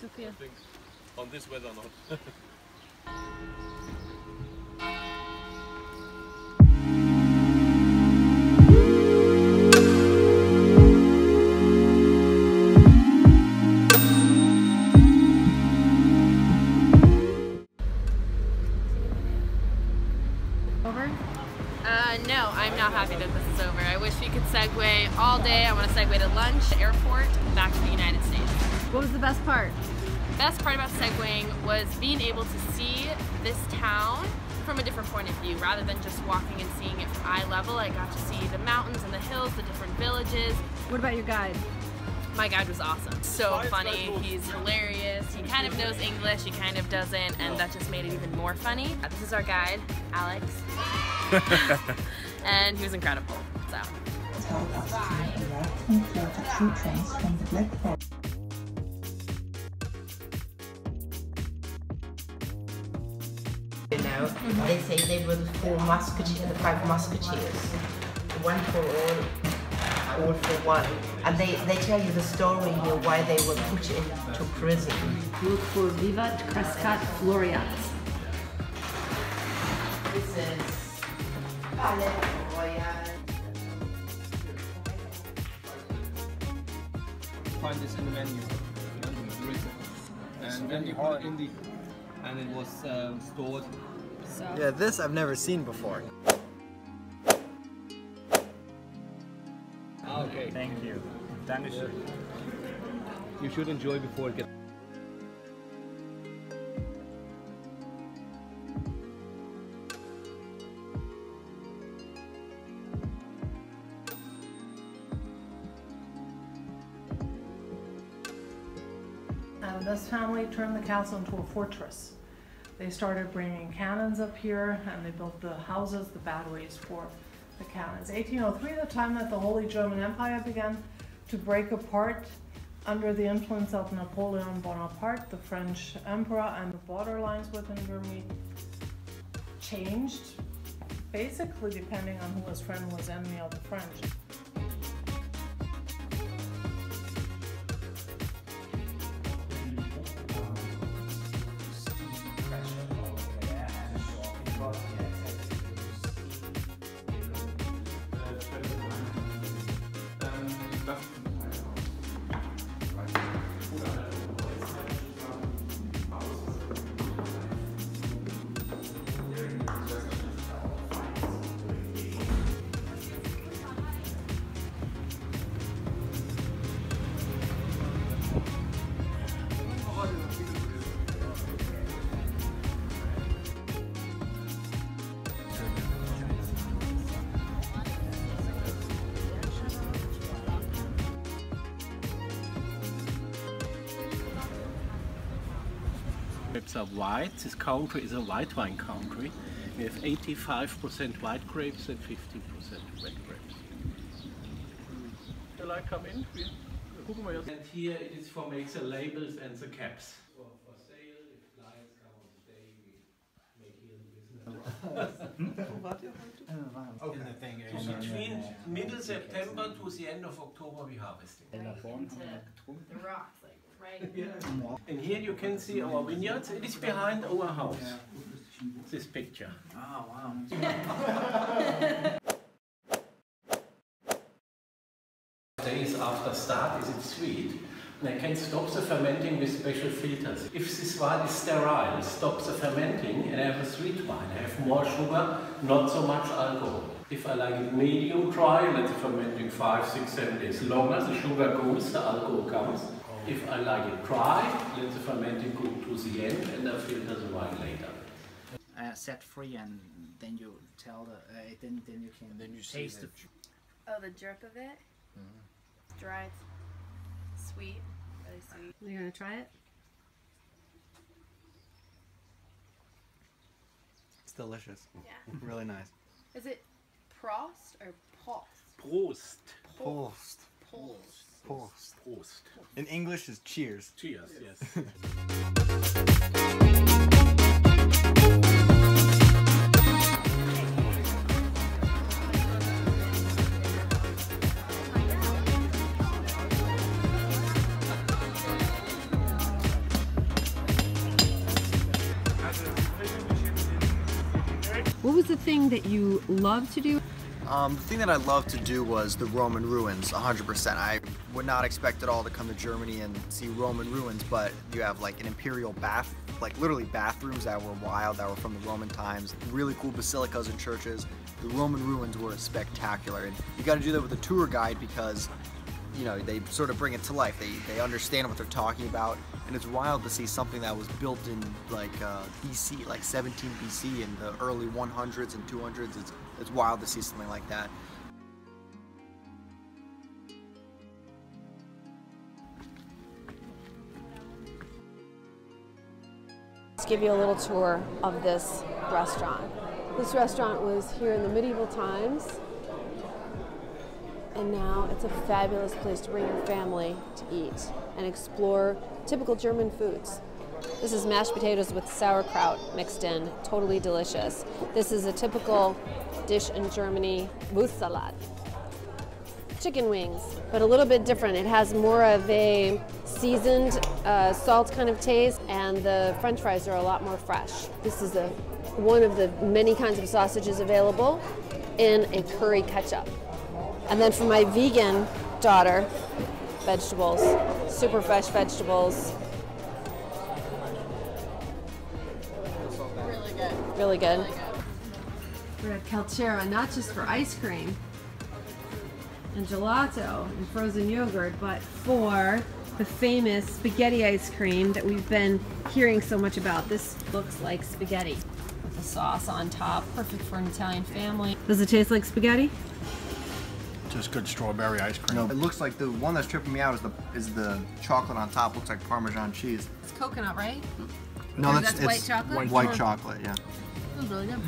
I think on this weather not. Over? Uh, no, I'm not happy that this is over. I wish we could segue all day. I want to segue to lunch, airport, back to the United States. What was the best part? Best part about segueing was being able to see this town from a different point of view rather than just walking and seeing it from eye level. I got to see the mountains and the hills, the different villages. What about your guide? My guide was awesome. So funny. He's hilarious. He kind of knows English, he kind of doesn't, and that just made it even more funny. Uh, this is our guide, Alex. and he was incredible. So. Forest. You know, they say they were the four musketeers, the five musketeers. One for all, all for one. And they, they tell you the story here why they were put into prison. Look for Vivat Crescat Floriat. This is Palais Royal. find this in the menu. And then you put it in the, and it was um, stored. Yeah, this I've never seen before. Ah, okay. Thank you. Dankeschön. You should enjoy before it gets. And this family turned the castle into a fortress. They started bringing cannons up here and they built the houses, the batteries for the cannons. 1803, the time that the Holy German Empire began to break apart under the influence of Napoleon Bonaparte, the French emperor, and the border lines within Germany changed, basically depending on who was friend and was enemy of the French. Grapes are white. This country is a white wine country. We have 85% white grapes and 15% red grapes. Shall I come in? And here it is for make the labels and the caps. For, for sale, if clients come on the day, we make here the business. Between middle September to the end of October we harvesting. The rocks, right And here you can see our vineyards. It is behind our house. This picture. Ah, days after start, is it sweet? And I can stop the fermenting with special filters. If this wine is sterile, stop the fermenting and I have a sweet wine. I have more sugar, not so much alcohol. If I like it medium dry, let the fermenting five, six, seven days longer, the sugar goes, the alcohol comes. If I like it dry, let the fermenting go to the end and I filter the wine later. uh, set free and then you tell the uh, then then you can then you taste the Oh, the drip of it? Dry, sweet, really sweet. You gonna try it? It's delicious. Yeah. Really nice. Is it Prost or Post? Prost. Post. Post. Post. Prost. In English is cheers. Cheers, yes. What was the thing that you loved to do? Um, the thing that I loved to do was the Roman ruins, 100%. I would not expect at all to come to Germany and see Roman ruins, but you have like an imperial bath, like literally bathrooms that were wild, that were from the Roman times, really cool basilicas and churches. The Roman ruins were spectacular, and you got to do that with a tour guide because you know they sort of bring it to life. They they understand what they're talking about, and it's wild to see something that was built in like uh, BC, like 17 BC, in the early 100s and 200s. It's it's wild to see something like that. Let's give you a little tour of this restaurant. This restaurant was here in the medieval times, and now it's a fabulous place to bring your family to eat and explore typical German foods. This is mashed potatoes with sauerkraut mixed in, totally delicious. This is a typical dish in Germany, Wurstsalat. Chicken wings, but a little bit different. It has more of a seasoned uh, salt kind of taste, and the french fries are a lot more fresh. This is a one of the many kinds of sausages available in a curry ketchup. And then for my vegan daughter, vegetables, super fresh vegetables. Really good. We're at Calcera, not just for ice cream and gelato and frozen yogurt, but for the famous spaghetti ice cream that we've been hearing so much about. This looks like spaghetti with the sauce on top, perfect for an Italian family. Does it taste like spaghetti? Just good strawberry ice cream. No, it looks like the one that's tripping me out is the is the chocolate on top. Looks like Parmesan cheese. It's coconut, right? No, Or that's, that's white chocolate? White, white chocolate, yeah. It was really good.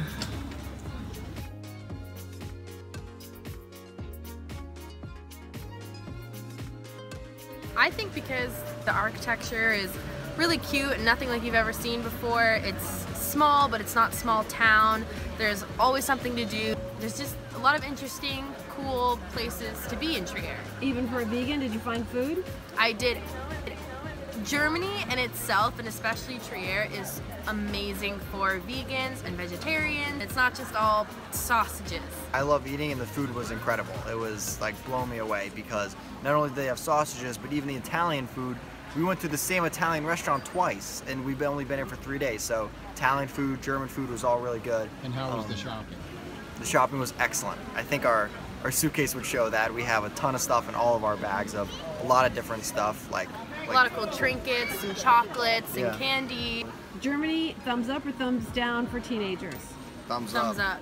I think because the architecture is really cute and nothing like you've ever seen before. It's small, but it's not small town. There's always something to do. There's just a lot of interesting, cool places to be in Trier. Even for a vegan, did you find food? I did. Germany in itself, and especially Trier, is amazing for vegans and vegetarians. It's not just all sausages. I love eating, and the food was incredible. It was like blowing me away because not only do they have sausages, but even the Italian food. We went to the same Italian restaurant twice, and we've only been here for three days. So Italian food, German food was all really good. And how was Um, the shopping? The shopping was excellent. I think our our suitcase would show that. We have a ton of stuff in all of our bags of a lot of different stuff, like A lot of cool trinkets and chocolates and Yeah. candy. Germany, thumbs up or thumbs down for teenagers? thumbs, Thumbs up.